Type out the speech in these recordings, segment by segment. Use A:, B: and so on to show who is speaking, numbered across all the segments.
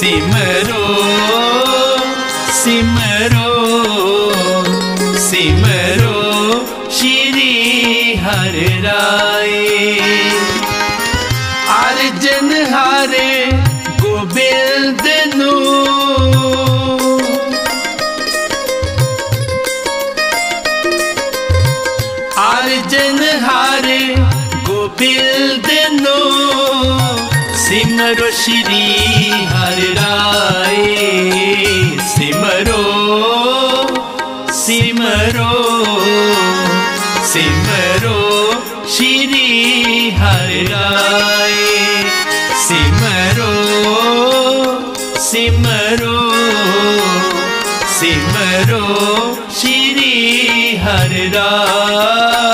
A: ਸਿਮਰੋ ਸਿਮਰੋ ਸਿਮਰੋ ਸ਼੍ਰੀ ਹਰਿ ਰਾਏ। ਅਰਜਨ ਹਾਰੇ ਗੋਬਿੰਦ ਨੂੰ। ਅਰਜਨ ਹਾਰੇ ਗੋਬਿੰਦ ਨੂੰ। सिमरो श्री हर राय। सिमरो सिमरो सिमरो श्री हर राय। सिमरो सिमरो सिमरो श्री हर राय।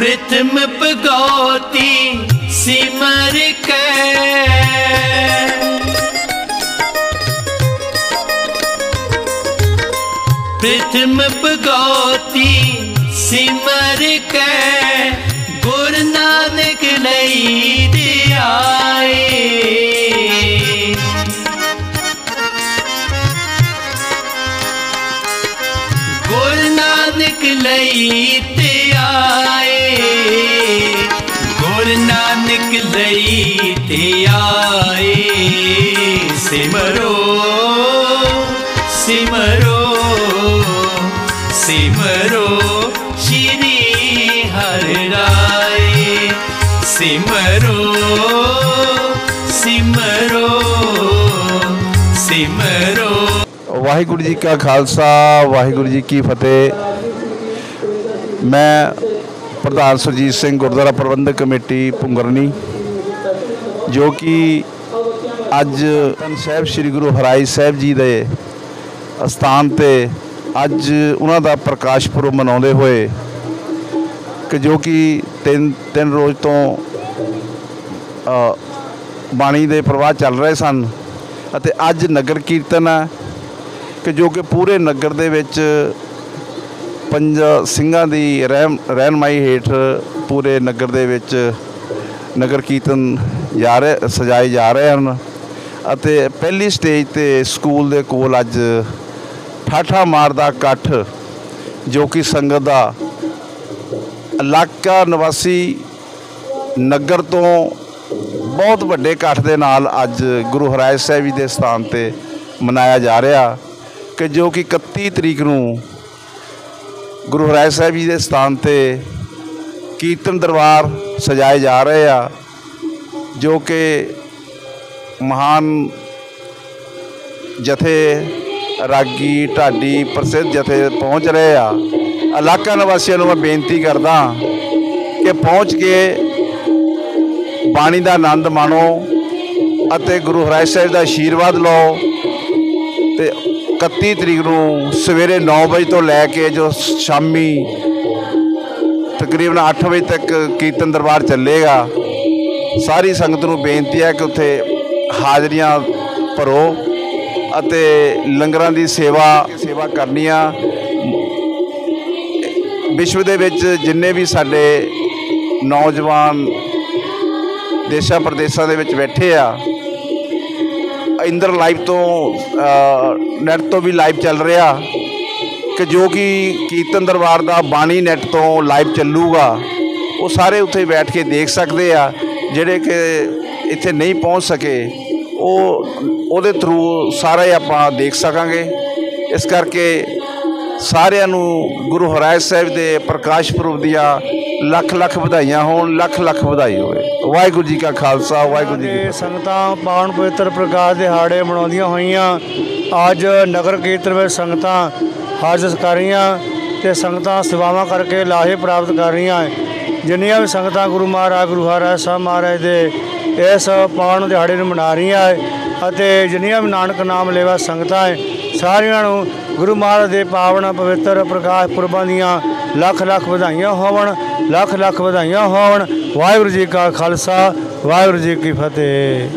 A: प्रथम पगौती सिमर के प्रथम पगौती सिमर के गुरु नानक लई आए गुरु नानक लई ਸਿਮਰੋ ਸਿਮਰੋ ਸਿਮਰੋ ਸ਼੍ਰੀ ਹਰਿ ਰਾਏ ਸਿਮਰੋ ਸਿਮਰੋ ਸਿਮਰੋ
B: ਵਾਹਿਗੁਰੂ ਜੀ ਕਾ ਖਾਲਸਾ ਵਾਹਿਗੁਰੂ ਜੀ ਕੀ ਫਤਿਹ ਮੈਂ ਪ੍ਰਧਾਨ ਸੁਰਜੀਤ ਸਿੰਘ ਗੁਰਦੁਆਰਾ ਪ੍ਰਬੰਧਕ ਕਮੇਟੀ ਪੁੰਗਰਨੀ ਜੋ ਕਿ ਅੱਜ ਤਨ ਸਾਹਿਬ ਸ੍ਰੀ ਗੁਰੂ ਹਰਾਈ ਸਾਹਿਬ ਜੀ ਦੇ ਅਸਥਾਨ ਤੇ ਅੱਜ ਉਹਨਾਂ ਦਾ ਪ੍ਰਕਾਸ਼ ਪੁਰਬ ਮਨਾਉਂਦੇ ਹੋਏ ਕਿ ਜੋ ਕਿ ਤਿੰਨ ਤਿੰਨ ਰੋਜ਼ ਤੋਂ ਬਾਣੀ ਦੇ ਪ੍ਰਵਾਹ ਚੱਲ ਰਹੇ ਸਨ ਅਤੇ ਅੱਜ ਨਗਰ ਕੀਰਤਨ ਹੈ ਕਿ ਜੋ ਕਿ ਪੂਰੇ ਨਗਰ ਦੇ ਵਿੱਚ ਪੰਜ ਸਿੰਘਾਂ ਦੀ ਰਹਿਮ, ਰਹਿਨਮਾਈ ਹੇਠ ਪੂਰੇ ਨਗਰ ਦੇ ਵਿੱਚ ਨਗਰ ਕੀਰਤਨ ਜਾ ਰਹੇ, ਸਜਾਏ ਜਾ ਰਹੇ ਹਨ। ਅਤੇ ਪਹਿਲੀ ਸਟੇਜ ਤੇ ਸਕੂਲ ਦੇ ਕੋਲ ਅੱਜ ਠਾਠਾ ਮਾਰਦਾ ਇਕੱਠ, ਜੋ ਕਿ ਸੰਗਤ ਦਾ ਇਲਾਕਾ ਨਿਵਾਸੀ ਨਗਰ ਤੋਂ ਬਹੁਤ ਵੱਡੇ ਇਕੱਠ ਦੇ ਨਾਲ ਅੱਜ ਗੁਰੂ ਹਰਾਇ ਸਾਹਿਬ ਜੀ ਦੇ ਸਥਾਨ ਤੇ ਮਨਾਇਆ ਜਾ ਰਿਹਾ ਕਿ ਜੋ ਕਿ 31 ਤਰੀਕ ਨੂੰ ਗੁਰੂ ਹਰਾਇ ਸਾਹਿਬ ਜੀ ਦੇ ਸਥਾਨ ਤੇ ਕੀਰਤਨ ਦਰਬਾਰ ਸਜਾਏ ਜਾ ਰਹੇ ਆ, ਜੋ ਕਿ ਮਹਾਨ ਜਥੇ ਰਾਗੀ ਢਾਡੀ ਪ੍ਰਸਿੱਧ ਜਥੇ ਪਹੁੰਚ ਰਹੇ ਆ। ਇਲਾਕਾ ਨਿਵਾਸੀਆਂ ਨੂੰ ਮੈਂ ਬੇਨਤੀ ਕਰਦਾ ਕਿ ਪਹੁੰਚ ਕੇ ਬਾਣੀ ਦਾ ਆਨੰਦ ਮਾਣੋ ਅਤੇ ਗੁਰੂ ਹਰਾਏ ਸਾਹਿਬ ਦਾ ਆਸ਼ੀਰਵਾਦ ਲਓ। ਤੇ 31 ਤਰੀਕ ਨੂੰ ਸਵੇਰੇ 9 ਵਜੇ ਤੋਂ ਲੈ ਕੇ ਜੋ ਸ਼ਾਮੀ ਤਕਰੀਬਨ 8 ਵਜੇ ਤੱਕ ਕੀਰਤਨ ਦਰਬਾਰ ਚੱਲੇਗਾ। ਸਾਰੀ ਸੰਗਤ ਨੂੰ ਬੇਨਤੀ ਹੈ ਕਿ ਉੱਥੇ ਹਾਜ਼ਰੀਆਂ ਭਰੋ ਅਤੇ ਲੰਗਰਾਂ ਦੀ ਸੇਵਾ ਸੇਵਾ ਕਰਨੀ ਆ। ਵਿਸ਼ਵ ਦੇ ਵਿੱਚ ਜਿੰਨੇ ਵੀ ਸਾਡੇ ਨੌਜਵਾਨ ਦੇਸ਼ਾਂ ਪ੍ਰਦੇਸ਼ਾਂ ਦੇ ਵਿੱਚ ਬੈਠੇ ਆ, ਇੰਦਰ ਲਾਈਵ ਤੋਂ ਨੈਟ ਤੋਂ ਵੀ ਲਾਈਵ ਚੱਲ ਰਿਹਾ, ਕਿ ਜੋ ਕਿ ਕੀਰਤਨ ਦਰਬਾਰ ਦਾ ਬਾਣੀ ਨੈਟ ਤੋਂ ਲਾਈਵ ਚੱਲੂਗਾ, ਉਹ ਸਾਰੇ ਉੱਥੇ ਬੈਠ ਕੇ ਦੇਖ ਸਕਦੇ ਆ, ਜਿਹੜੇ ਕਿ ਇੱਥੇ ਨਹੀਂ ਪਹੁੰਚ ਸਕੇ ਉਹ ਉਹਦੇ ਥਰੂ ਸਾਰਾ ਹੀ ਆਪਾਂ ਦੇਖ ਸਕਾਂਗੇ। ਇਸ ਕਰਕੇ ਸਾਰਿਆਂ ਨੂੰ ਗੁਰੂ ਹਰਾਏ ਸਾਹਿਬ ਦੇ ਪ੍ਰਕਾਸ਼ ਪੁਰਬ ਦੀਆਂ ਲੱਖ ਲੱਖ ਵਧਾਈਆਂ ਹੋਣ ਲੱਖ ਲੱਖ ਵਧਾਈ ਹੋਵੇ। ਵਾਹਿਗੁਰੂ ਜੀ ਕਾ ਖਾਲਸਾ ਵਾਹਿਗੁਰੂ ਜੀ ਕੀ
C: ਸੰਗਤਾਂ ਪਾਵਨ ਪਵਿੱਤਰ ਪ੍ਰਕਾਸ਼ ਦਿਹਾੜੇ ਮਨਾਉਂਦੀਆਂ ਹੋਈਆਂ। ਅੱਜ ਨਗਰ ਕੀਰਤਨ ਵਿੱਚ ਸੰਗਤਾਂ ਹਾਜ਼ਰ ਕਰ ਰਹੀਆਂ ਤੇ ਸੰਗਤਾਂ ਸੇਵਾਵਾਂ ਕਰਕੇ ਲਾਹੇ ਪ੍ਰਾਪਤ ਕਰ ਰਹੀਆਂ। ਜਿੰਨੀਆਂ ਵੀ ਸੰਗਤਾਂ ਗੁਰੂ ਮਹਾਰਾਜ ਗੁਰੂ ਹਰਿਰਾਏ ਸਾਹਿਬ ਮਹਾਰਾਜ ਦੇ ਇਸ ਪਾਵਨ ਦਿਹਾੜੇ ਨੂੰ ਮਨਾ ਰਹੀਆਂ ਹੈ ਅਤੇ ਜਿੰਨੀਆਂ ਵੀ ਨਾਨਕ ਨਾਮ ਲੈਵਾ ਸੰਗਤਾਂ ਹੈ ਸਾਰਿਆਂ ਨੂੰ ਗੁਰੂ ਮਹਾਰਾਜ ਦੇ ਪਾਵਨ ਪਵਿੱਤਰ ਪ੍ਰਕਾਸ਼ ਪੁਰਬਾਂ ਦੀਆਂ ਲੱਖ ਲੱਖ ਵਧਾਈਆਂ ਹੋਵਣ, ਲੱਖ ਲੱਖ ਵਧਾਈਆਂ ਹੋਵਣ। ਵਾਹਿਗੁਰੂ ਜੀ ਕਾ ਖਾਲਸਾ, ਵਾਹਿਗੁਰੂ ਜੀ ਕੀ ਫਤਿਹ।